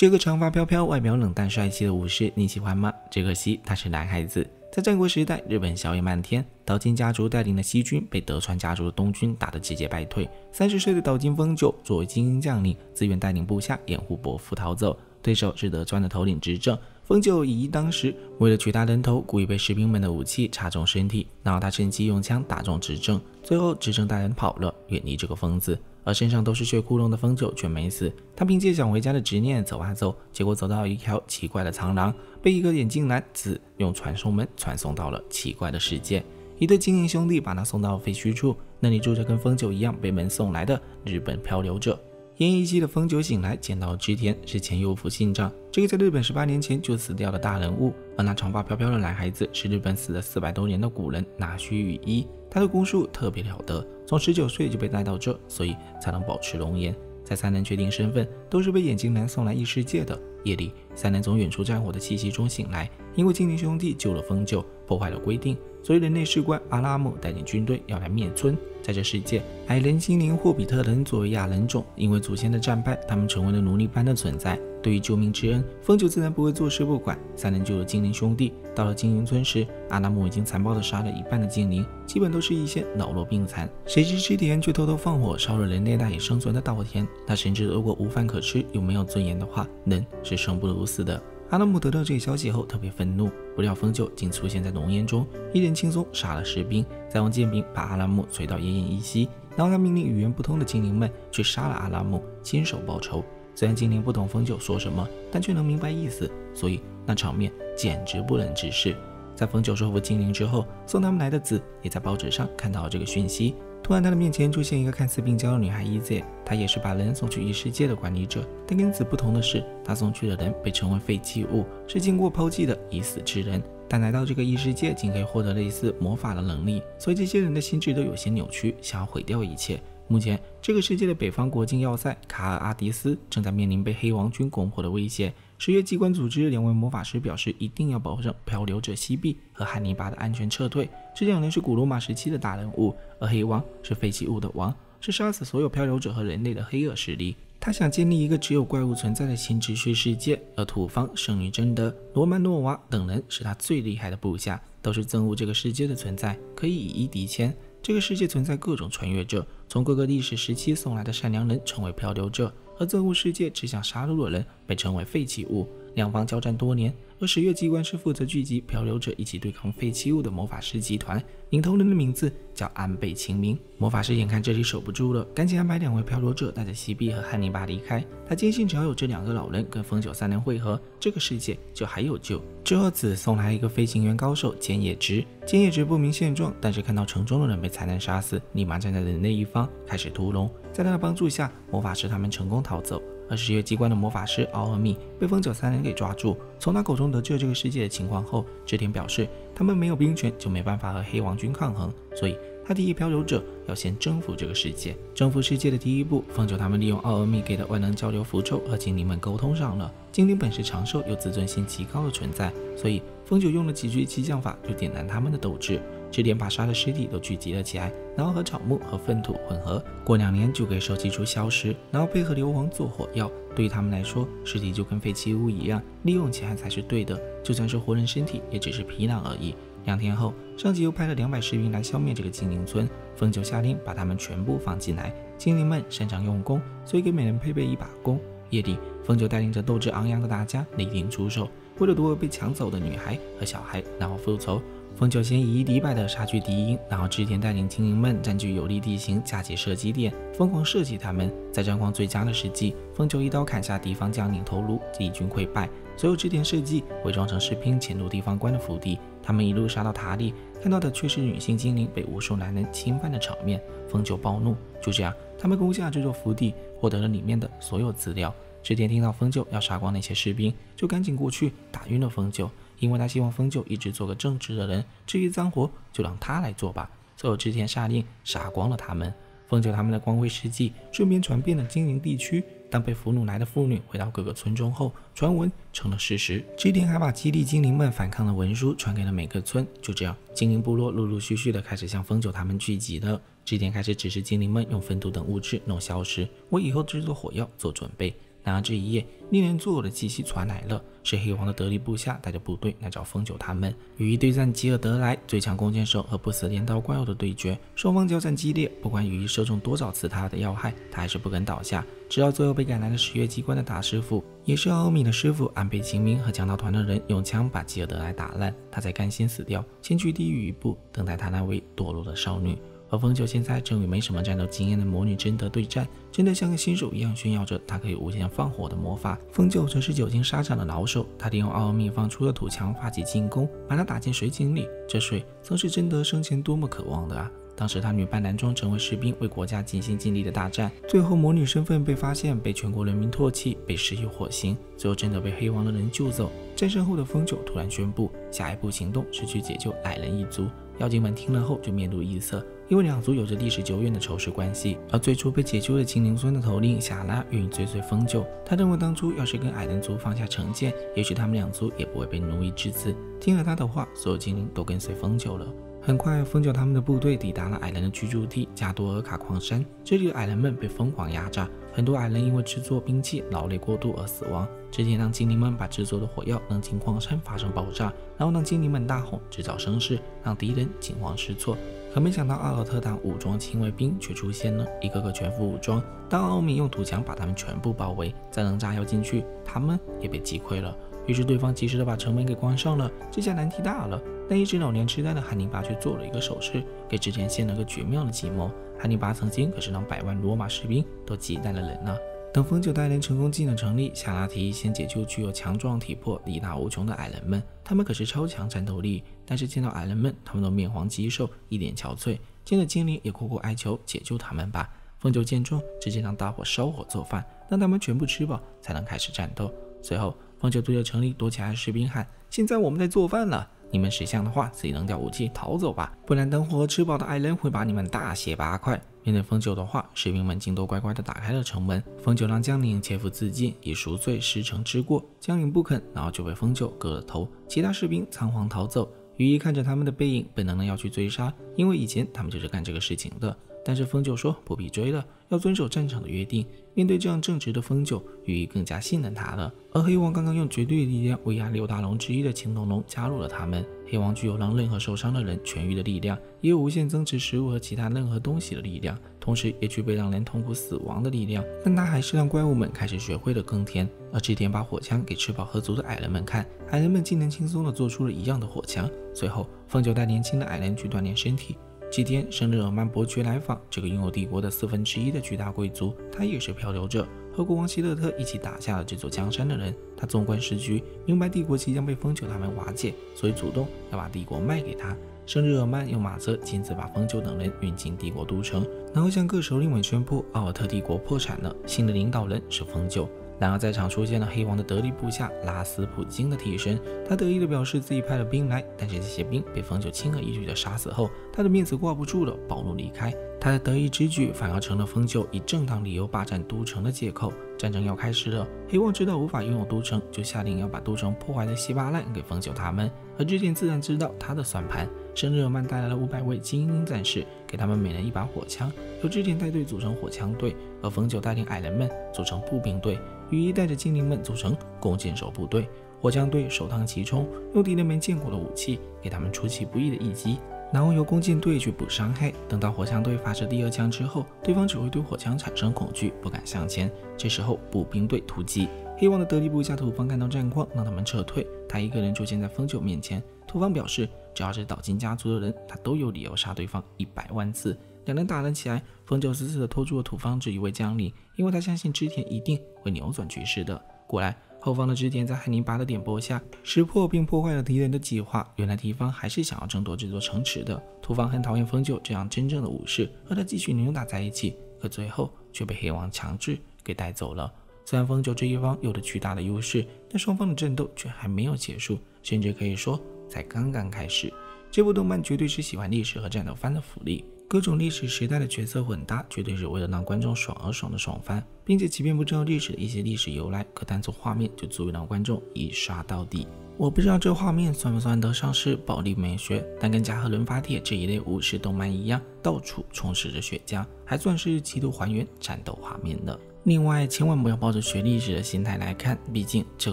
这个长发飘飘、外表冷淡帅气的武士，你喜欢吗？只可惜他是男孩子。在战国时代，日本硝烟漫天，岛津家族带领的西军被德川家族的东军打得节节败退。三十岁的岛津丰久作为精英将领，自愿带领部下掩护伯父逃走。对手是德川的头领执政。丰久以一当十，为了取他人头，故意被士兵们的武器插中身体，然后他趁机用枪打中执政。最后，执政大人跑了，远离这个疯子。而身上都是血窟窿的风九却没死，他凭借想回家的执念走啊走，结果走到一条奇怪的长廊，被一个眼镜男子用传送门传送到了奇怪的世界。一对精灵兄弟把他送到废墟处，那里住着跟风九一样被门送来的日本漂流者。奄奄一息的风九醒来，见到织田是前右副信长，这个在日本十八年前就死掉的大人物。而那长发飘飘的男孩子是日本死了四百多年的古人那须羽衣，他的攻术特别了得。从十九岁就被带到这，所以才能保持容颜。在三人确定身份都是被眼镜男送来异世界的夜里，三人从远处战火的气息中醒来，因为精灵兄弟救了风九，破坏了规定，所以人类士官阿拉姆带领军队要来灭村。在这世界，矮人精灵霍比特人作为亚人种，因为祖先的战败，他们成为了奴隶般的存在。对于救命之恩，风九自然不会坐视不管。三人救了精灵兄弟，到了精灵村时，阿拉姆已经残暴地杀了一半的精灵，基本都是一些老弱病残。谁知织田却偷偷放火烧了人类赖以生存的稻田。他深知如果无饭可吃又没有尊严的话，人是生不如死的。阿拉木得到这个消息后特别愤怒，不料风九竟出现在浓烟中，一脸轻松杀了士兵，再用剑柄把阿拉木锤到奄奄一息。然后他命令语言不通的精灵们去杀了阿拉木，亲手报仇。虽然精灵不懂风九说什么，但却能明白意思，所以那场面简直不忍直视。在风九说服精灵之后，送他们来的子也在报纸上看到了这个讯息。突然，他的面前出现一个看似病娇的女孩伊泽，她也是把人送去异世界的管理者。但跟子不同的是，她送去的人被称为废弃物，是经过抛弃的已死之人。但来到这个异世界，竟可以获得类似魔法的能力，所以这些人的心智都有些扭曲，想要毁掉一切。目前，这个世界的北方国境要塞卡尔阿迪斯正在面临被黑王军攻破的威胁。十月机关组织两位魔法师表示，一定要保证漂流者西壁和汉尼拔的安全撤退。这两人是古罗马时期的大人物，而黑王是废弃物的王，是杀死所有漂流者和人类的黑恶势力。他想建立一个只有怪物存在的新秩序世界，而土方圣女贞德、罗曼诺娃等人是他最厉害的部下，都是憎恶这个世界的存在，可以以一敌千。这个世界存在各种穿越者，从各个历史时期送来的善良人成为漂流者，而憎恶世界只想杀戮的人被称为废弃物。两方交战多年，而十月机关是负责聚集漂流者一起对抗废弃物的魔法师集团，领头人的名字叫安倍晴明。魔法师眼看这里守不住了，赶紧安排两位漂流者带着西壁和汉尼拔离开。他坚信只要有这两个老人跟风九三人汇合，这个世界就还有救。之后子送来一个飞行员高手菅野直，菅野直不明现状，但是看到城中的人被残忍杀死，立马站在人类一方开始屠龙。在他的帮助下，魔法师他们成功逃走。而十月机关的魔法师奥尔密被风九三人给抓住，从他口中得知了这个世界的情况后，织田表示他们没有兵权就没办法和黑王军抗衡，所以。他提议漂流者要先征服这个世界。征服世界的第一步，风九他们利用奥尔密给的万能交流符咒和精灵们沟通上了。精灵本是长寿又自尊心极高的存在，所以风九用了几句激将法就点燃他们的斗志。这点把杀的尸体都聚集了起来，然后和草木和粪土混合，过两年就可以收集出消石，然后配合硫磺做火药。对于他们来说，尸体就跟废弃物一样，利用起来才是对的。就算是活人身体，也只是皮囊而已。两天后，上级又派了两百士兵来消灭这个精灵村。风九下令把他们全部放进来。精灵们擅长用弓，所以给每人配备一把弓。夜里，风九带领着斗志昂扬的大家雷霆出手，为了夺回被抢走的女孩和小孩，然后复仇。风九先以一敌百的杀去敌营，然后织田带领精灵们占据有利地形，架起射击点，疯狂射击他们。在战况最佳的时机，风九一刀砍下敌方将领头颅，敌军溃败。所有织田设计伪装成士兵潜入地方官的府邸，他们一路杀到塔里，看到的却是女性精灵被无数男人侵犯的场面。风九暴怒，就这样，他们攻下这座府邸，获得了里面的所有资料。织田听到风九要杀光那些士兵，就赶紧过去打晕了风九，因为他希望风九一直做个正直的人，至于脏活就让他来做吧。所有织田下令杀光了他们。风九他们的光辉事迹顺便传遍了精灵地区。当被俘虏来的妇女回到各个村中后，传闻成了事实。织田还把激励精灵们反抗的文书传给了每个村。就这样，精灵部落陆陆续续的开始向风九他们聚集了。织田开始指示精灵们用粪土等物质弄消失，为以后制作火药做准备。然而这一夜，令人作呕的气息传来了，是黑王的得力部下带着部队来找风九他们。羽翼对战吉尔德莱最强弓箭手和不死镰刀怪物的对决，双方交战激烈。不管羽翼射中多少次他的要害，他还是不肯倒下。直到最后被赶来的十月机关的大师傅，也是奥米的师傅安倍晴明和强盗团的人用枪把吉尔德莱打烂，他才甘心死掉，先去地狱一步，等待他那位堕落的少女。而风九现在正与没什么战斗经验的魔女贞德对战，贞德像个新手一样炫耀着她可以无限放火的魔法。风九则是久经沙场的老手，他利用奥秘放出的土墙发起进攻，把他打进水井里。这水曾是贞德生前多么渴望的啊！当时他女扮男装成为士兵，为国家尽心尽力的大战，最后魔女身份被发现，被全国人民唾弃，被施以火刑。最后真的被黑王的人救走。战胜后的风九突然宣布，下一步行动是去解救矮人一族。妖精们听了后就面露异色。因为两族有着历史久远的仇视关系，而最初被解救的精灵村的头领夏拉愿意追随风九。他认为当初要是跟矮人族放下成见，也许他们两族也不会被奴役至此。听了他的话，所有精灵都跟随风九了。很快，风九他们的部队抵达了矮人的居住地加多尔卡矿山。这里的矮人们被疯狂压榨，很多矮人因为制作兵器劳累过度而死亡。之前让精灵们把制作的火药扔进矿山发生爆炸，然后让精灵们大吼制造声势，让敌人惊慌失措。可没想到，阿尔特党武装亲卫兵却出现了，一个个全副武装。当奥米用土墙把他们全部包围，再扔炸药进去，他们也被击溃了。于是对方及时的把城门给关上了，这下难题大了。但一直老年痴呆的汉尼拔却做了一个手势，给之前献了个绝妙的计谋。汉尼拔曾经可是让百万罗马士兵都忌惮的人呢。等风九带人成功进了城里，夏拉提议先解救具有强壮体魄、力大无穷的矮人们。他们可是超强战斗力，但是见到矮人们，他们都面黄肌瘦，一脸憔悴。见了精灵，也苦苦哀求解救他们吧。风九见状，直接让大伙烧火做饭，让他们全部吃饱，才能开始战斗。随后，风九对着城里躲起来的士兵喊：“现在我们在做饭了。”你们识相的话，自己扔掉武器逃走吧，不然等会吃饱的矮人会把你们大卸八块。面对风九的话，士兵们竟都乖乖的打开了城门。风九让将领切腹自尽，以赎罪师承之过。将领不肯，然后就被风九割了头。其他士兵仓皇逃走。羽衣看着他们的背影，本能的要去追杀，因为以前他们就是干这个事情的。但是风九说不必追了，要遵守战场的约定。面对这样正直的风九，羽翼更加信任他了。而黑王刚刚用绝对力量威压六大龙之一的青铜龙加入了他们。黑王具有让任何受伤的人痊愈的力量，也有无限增值食物和其他任何东西的力量，同时也具备让人痛苦死亡的力量。但他还是让怪物们开始学会了耕田。而织田把火枪给吃饱喝足的矮人们看，矮人们竟能轻松地做出了一样的火枪。随后，风九带年轻的矮人去锻炼身体。几天，圣日耳曼伯爵来访，这个拥有帝国的四分之一的巨大贵族，他也是漂流者。和国王希勒特一起打下了这座江山的人，他纵观时局，明白帝国即将被风九他们瓦解，所以主动要把帝国卖给他。圣日耳曼用马车亲自把风九等人运进帝国都城，然后向各首领们宣布奥尔特帝国破产了，新的领导人是风九。然而，在场出现了黑王的得力部下拉斯普京的替身，他得意的表示自己派了兵来，但是这些兵被风九轻而易举的杀死后，他的面子挂不住了，暴怒离开。他的得意之举反而成了风九以正当理由霸占都城的借口。战争要开始了，黑王知道无法拥有都城，就下令要把都城破坏的稀巴烂给风九他们。而织田自然知道他的算盘，圣日耳曼带来了五百位精英战士，给他们每人一把火枪，由织田带队组成火枪队，而风九带领矮人们组成步兵队。羽翼带着精灵们组成弓箭手部队，火枪队首当其冲，用敌人没见过的武器给他们出其不意的一击，然后由弓箭队去补伤害。等到火枪队发射第二枪之后，对方只会对火枪产生恐惧，不敢向前。这时候步兵队突击，黑王的得力部下土方看到战况，让他们撤退。他一个人出现在风九面前。土方表示，只要是岛津家族的人，他都有理由杀对方一百万次。两人打了起来，风九死死地拖住了土方这一位将领，因为他相信织田一定会扭转局势的。果然，后方的织田在汉尼拔的点拨下识破并破坏了敌人的计划。原来敌方还是想要争夺这座城池的。土方很讨厌风九这样真正的武士，和他继续扭打在一起，可最后却被黑王强制给带走了。虽然风九这一方有着巨大的优势，但双方的战斗却还没有结束，甚至可以说才刚刚开始。这部动漫绝对是喜欢历史和战斗番的福利。各种历史时代的角色混搭，绝对是为了让观众爽而爽的爽翻，并且即便不知道历史的一些历史由来，可单从画面就足以让观众一刷到底。我不知道这画面算不算得上是暴力美学，但跟加贺伦发帖这一类武士动漫一样，到处充斥着血浆，还算是极度还原战斗画面的。另外，千万不要抱着学历史的心态来看，毕竟这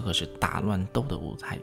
可是大乱斗的舞台。